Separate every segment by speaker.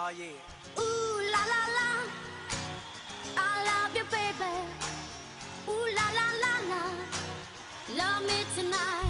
Speaker 1: Oh, yeah.
Speaker 2: Ooh, la, la, la. I love you, baby. Ooh, la, la, la, la. Love me tonight.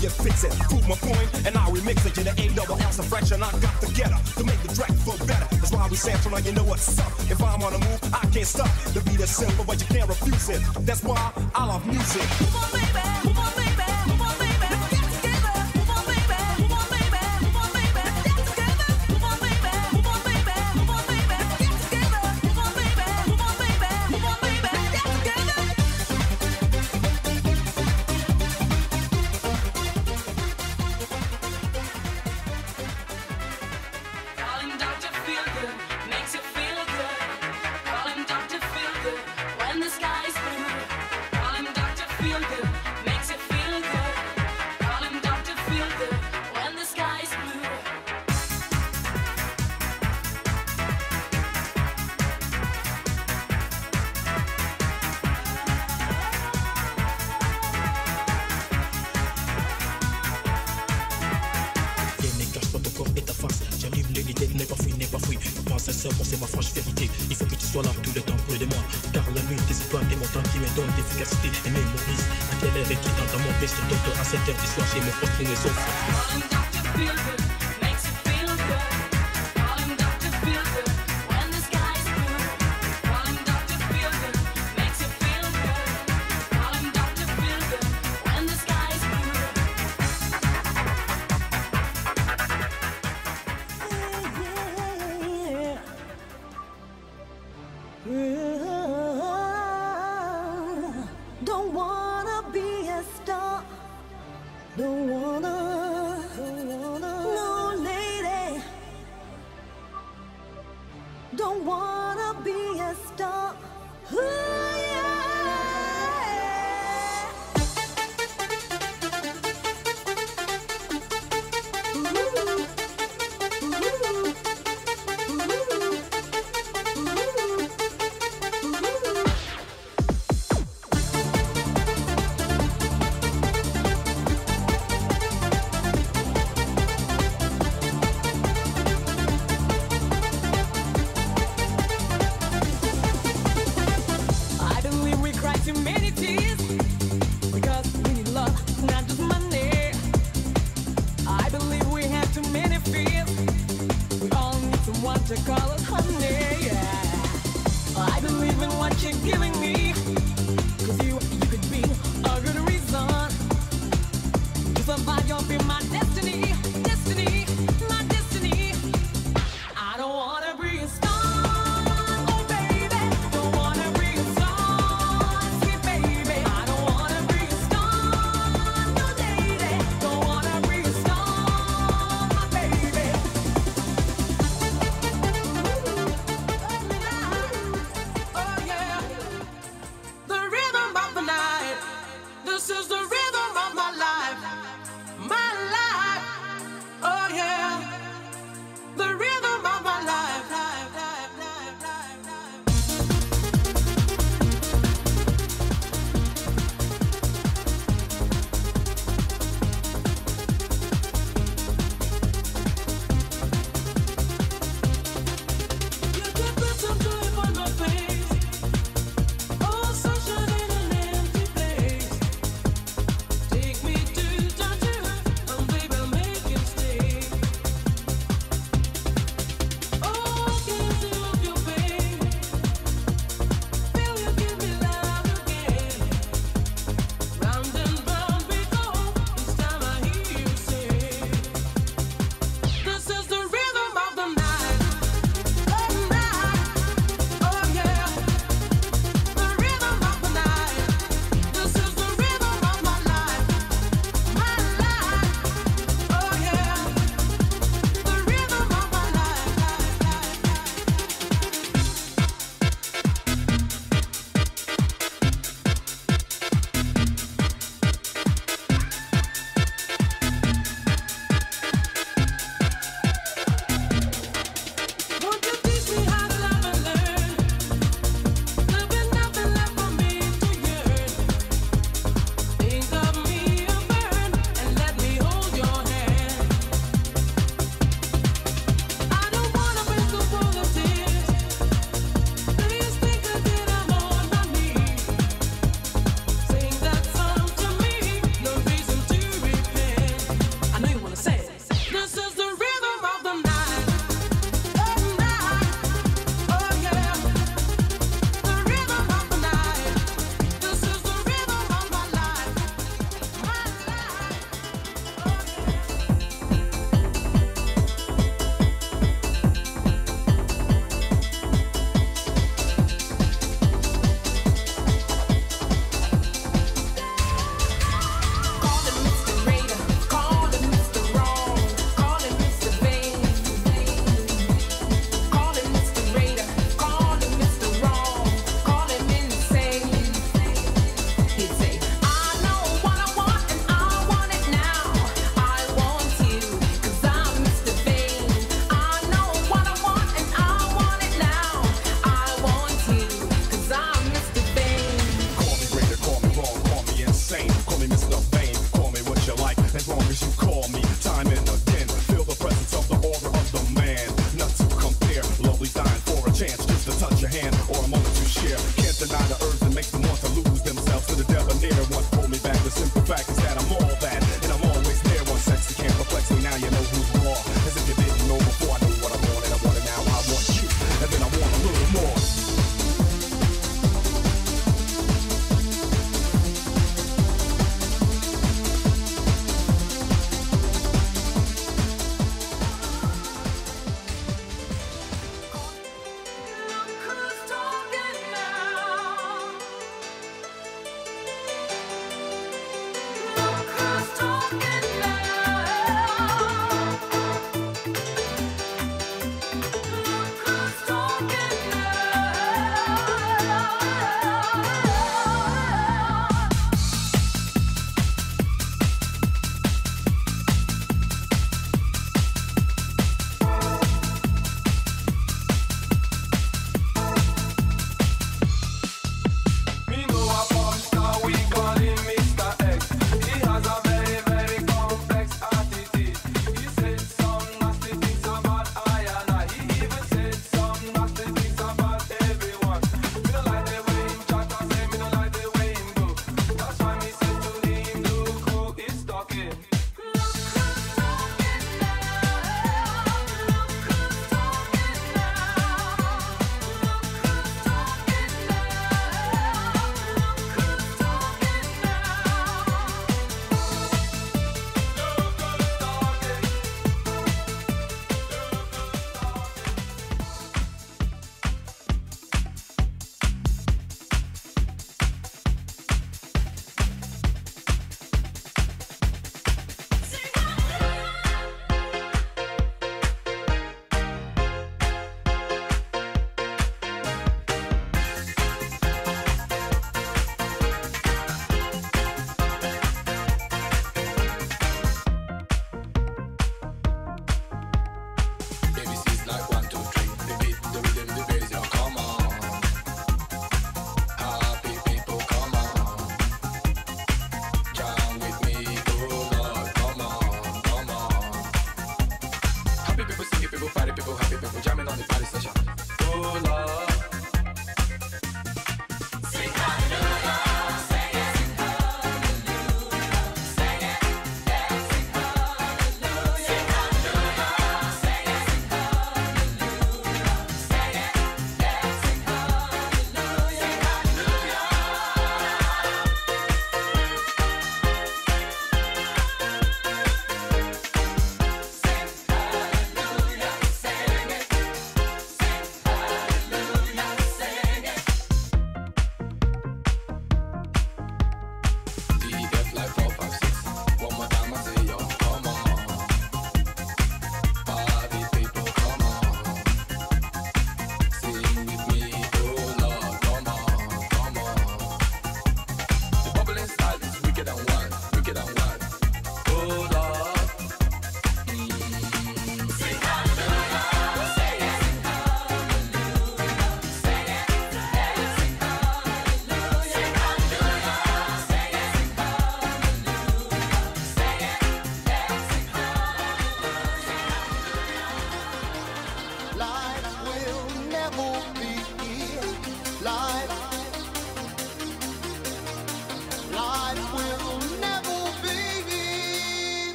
Speaker 2: you
Speaker 3: fix it. Prove my point, and I remix it. You're the A double ounce the fraction. I got together to make the track feel better. That's why we sample, now you know what's up. If I'm on the move, I can't stop. The beat is simple, but you can't refuse it. That's why I love music.
Speaker 1: Come on, baby. to call it honey, yeah. I believe in what you're giving me. Cause you, you could be a good reason to survive, you'll be my
Speaker 2: dad.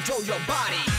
Speaker 2: Control your body.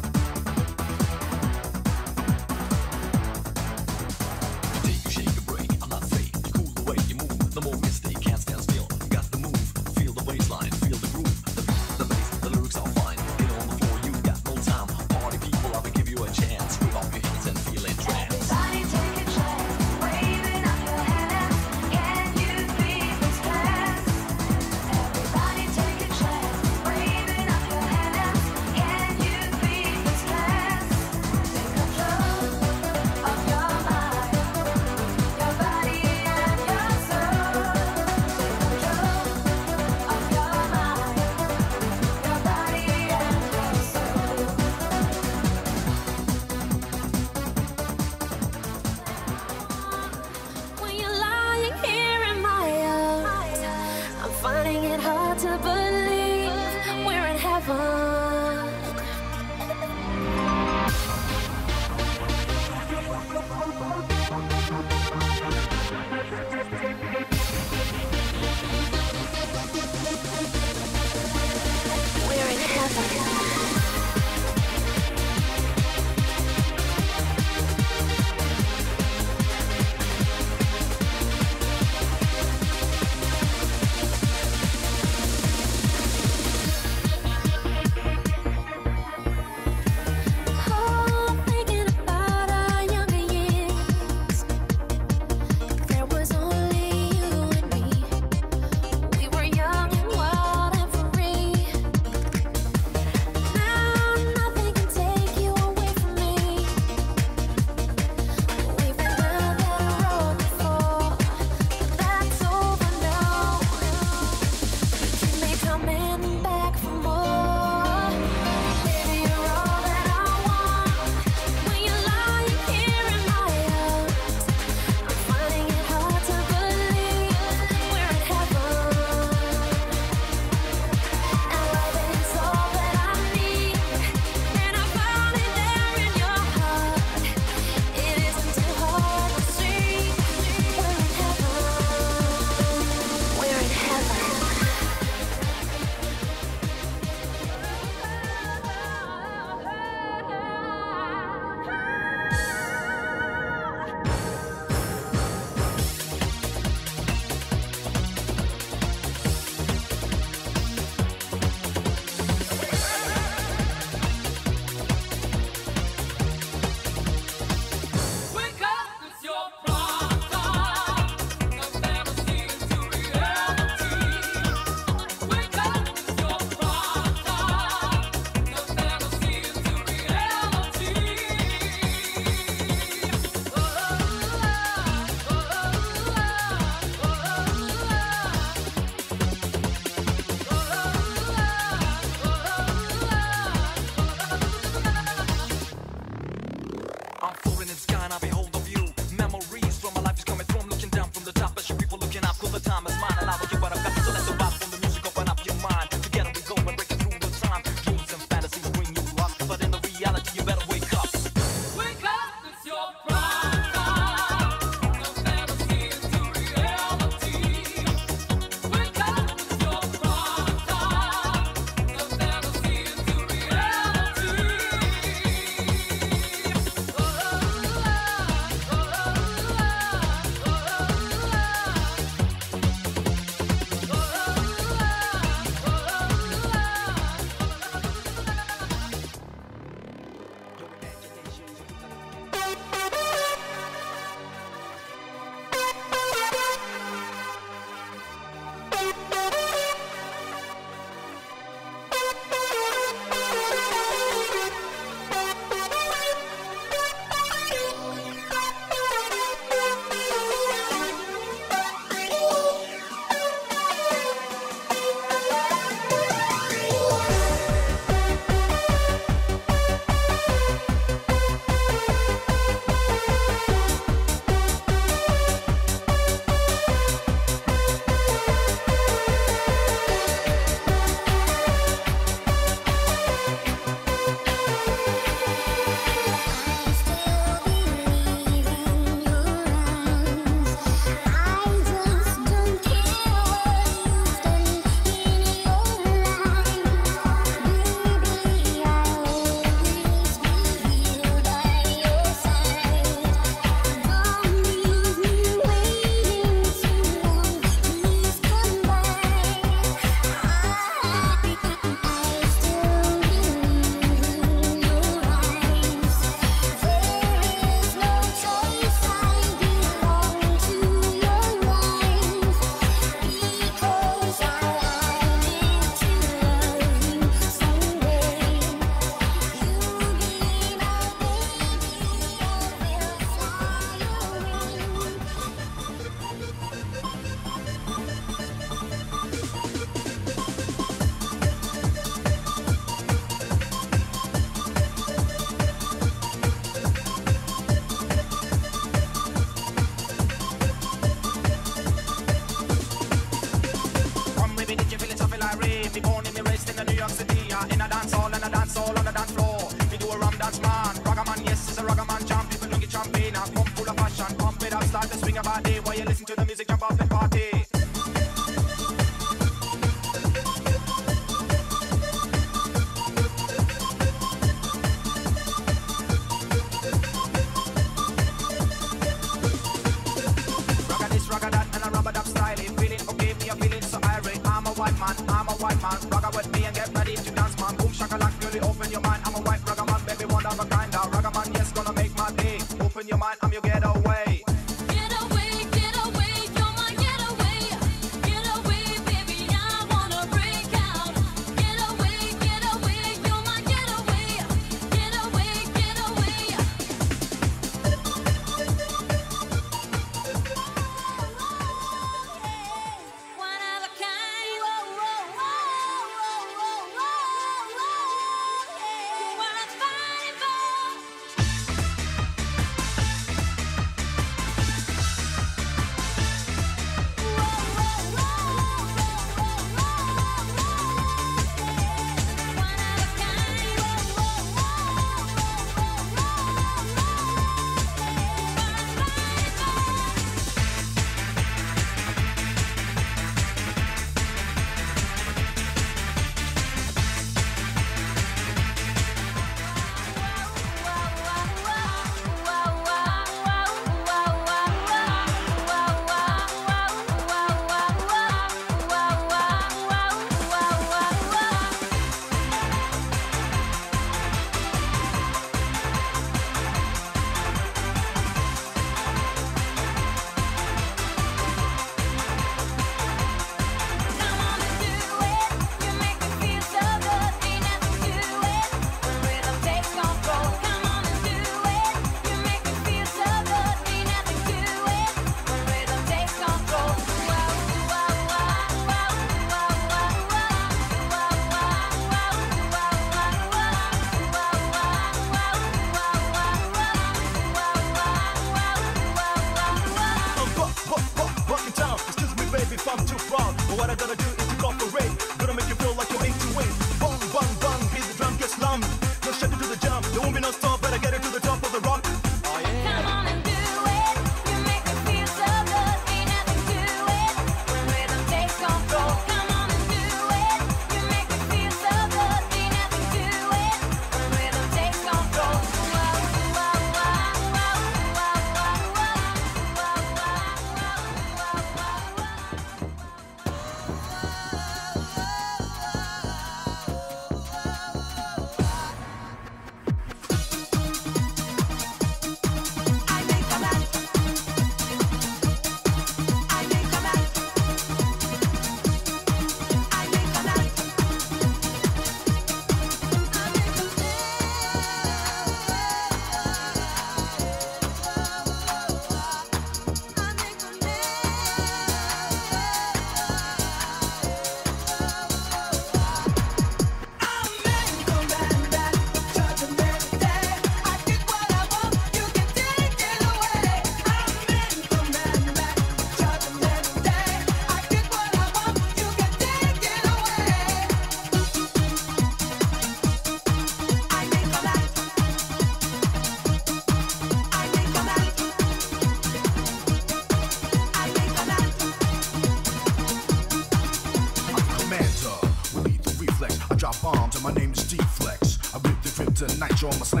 Speaker 4: On my
Speaker 3: slam.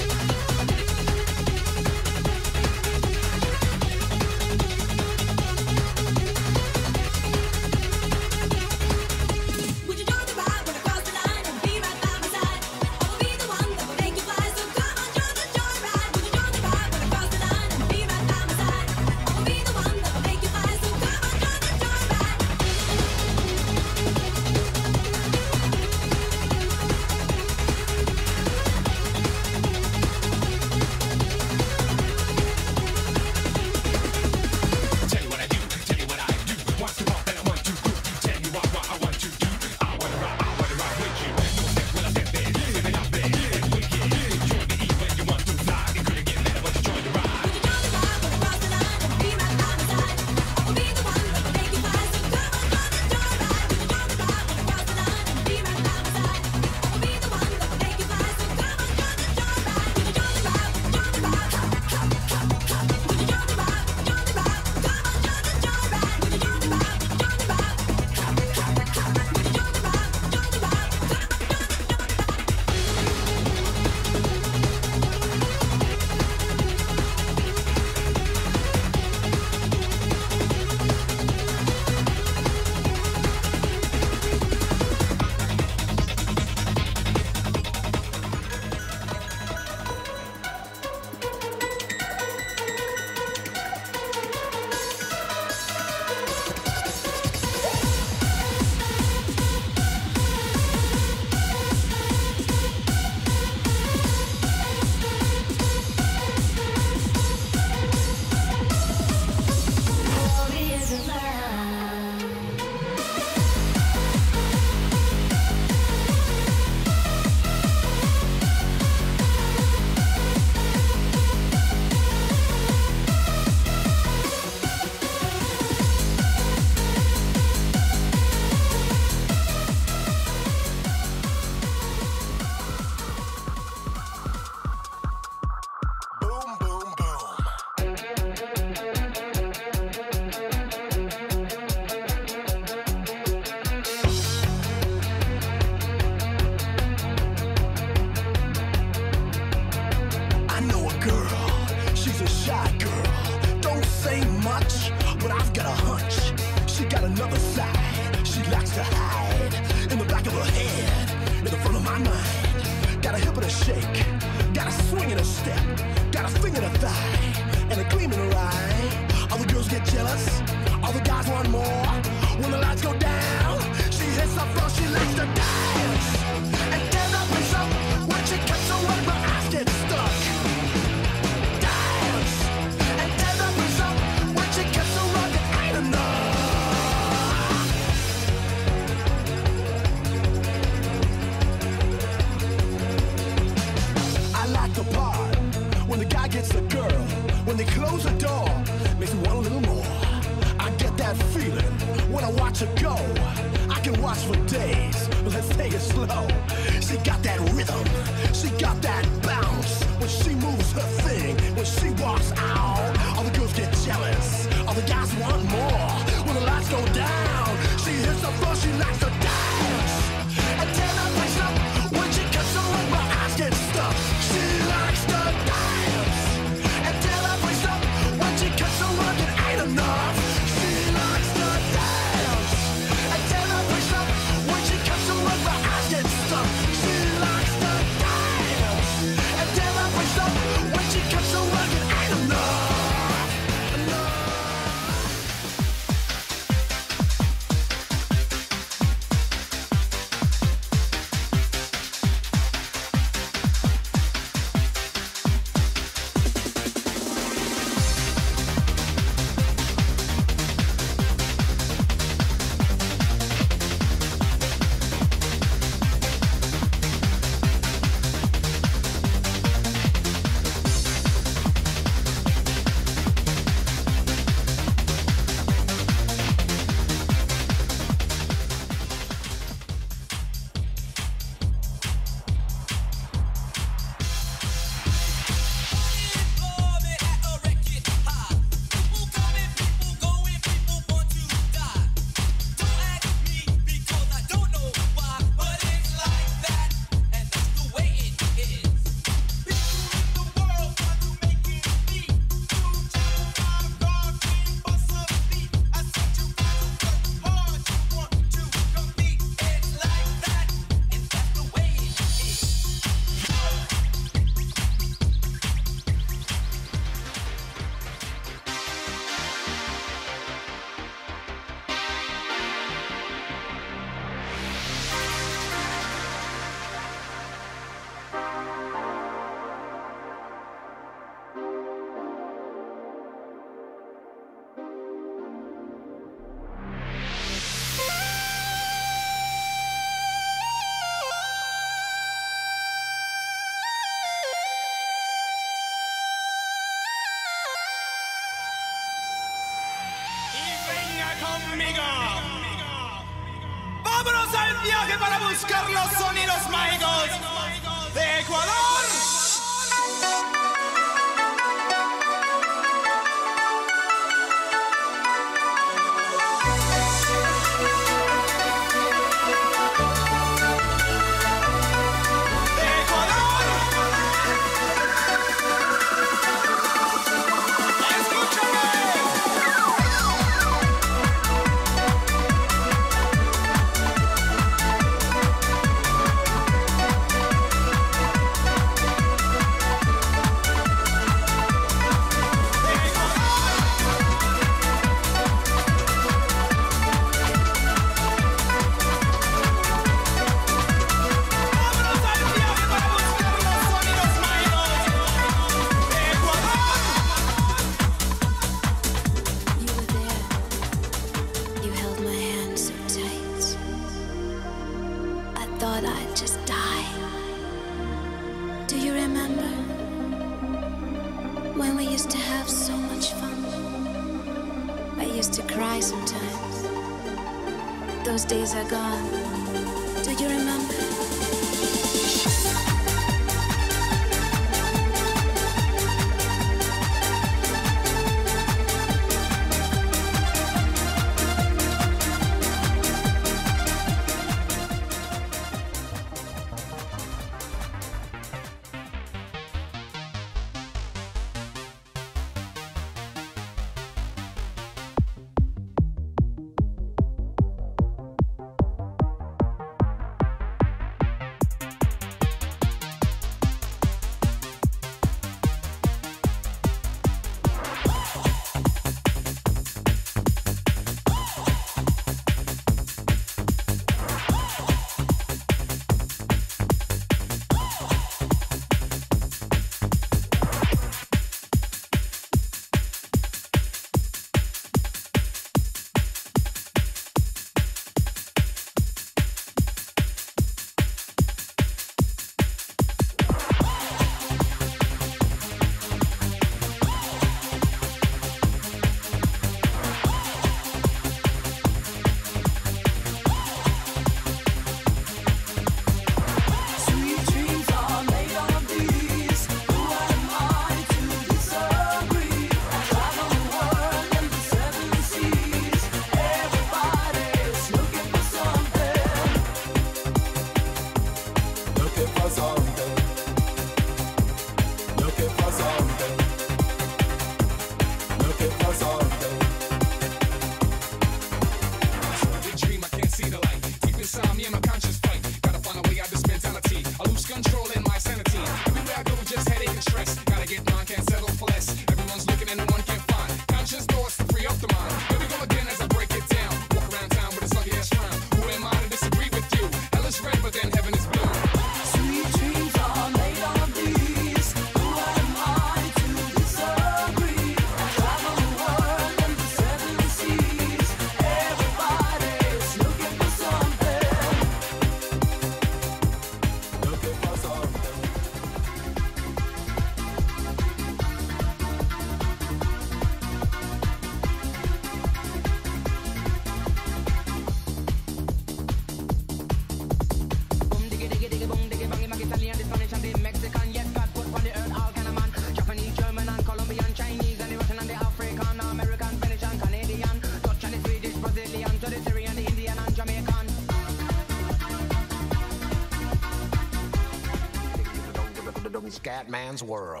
Speaker 5: Scatman's world.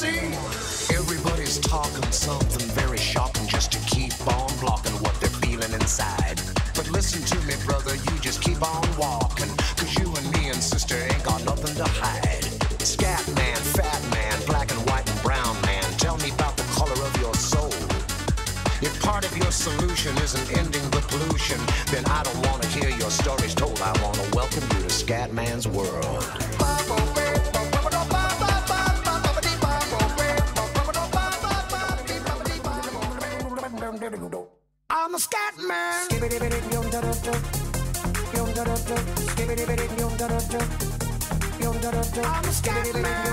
Speaker 6: see?
Speaker 5: Everybody's talking something very shocking just to keep on blocking what they're feeling inside. But listen to me, brother, you just keep on walking. Cause you and me and sister ain't got nothing to hide. Scat man, fat man, black and white and brown man, tell me about the color of your soul. If part of your solution isn't ending the pollution, then I don't wanna hear your stories told. I wanna welcome you to Scatman's world.
Speaker 6: Bye-bye. I'm
Speaker 2: a scat man.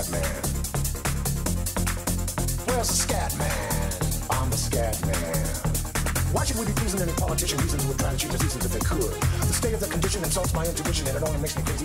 Speaker 2: Where's the scat man? I'm the scat man. Why should we be pleasing any politician reasons would try to cheat diseases if they could? The state of the condition insults my intuition and it only makes me think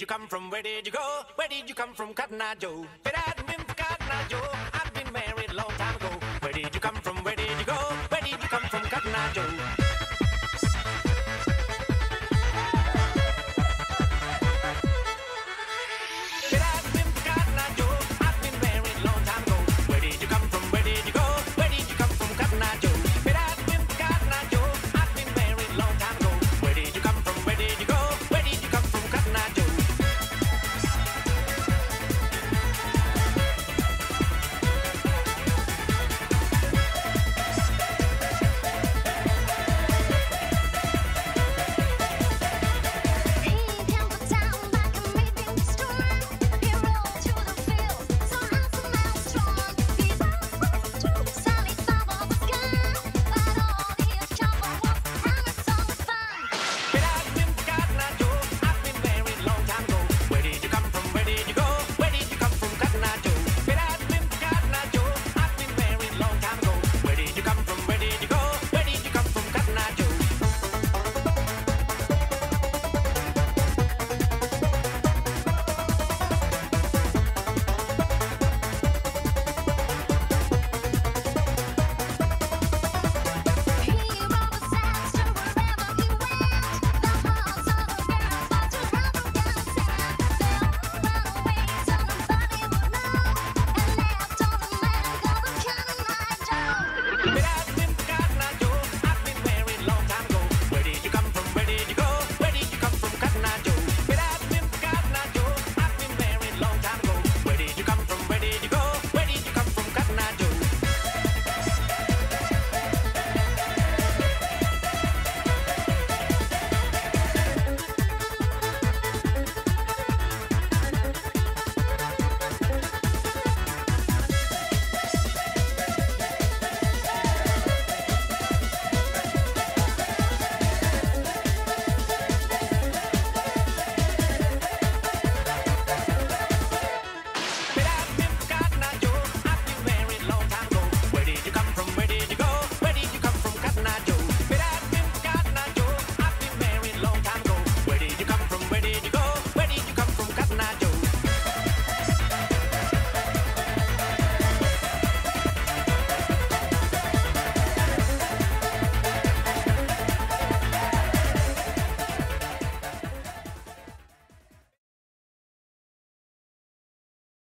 Speaker 2: did you
Speaker 7: come from? Where did you go? Where did you come from, Cotton Eye Joe?